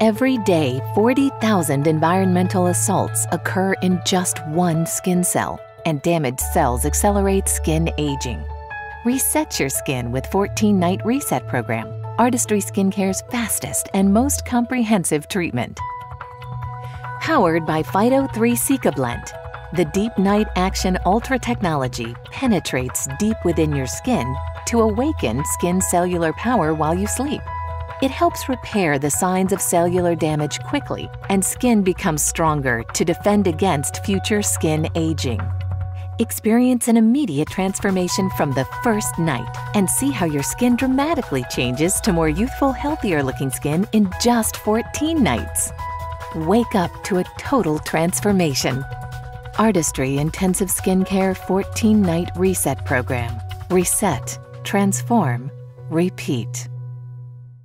Every day, 40,000 environmental assaults occur in just one skin cell, and damaged cells accelerate skin aging. Reset your skin with 14 Night Reset Program, Artistry Skincare's fastest and most comprehensive treatment. Powered by Phyto 3 Cicablend, the Deep Night Action Ultra technology penetrates deep within your skin to awaken skin cellular power while you sleep. It helps repair the signs of cellular damage quickly, and skin becomes stronger to defend against future skin aging. Experience an immediate transformation from the first night and see how your skin dramatically changes to more youthful, healthier looking skin in just 14 nights. Wake up to a total transformation. Artistry Intensive Skincare 14 Night Reset Program. Reset, transform, repeat.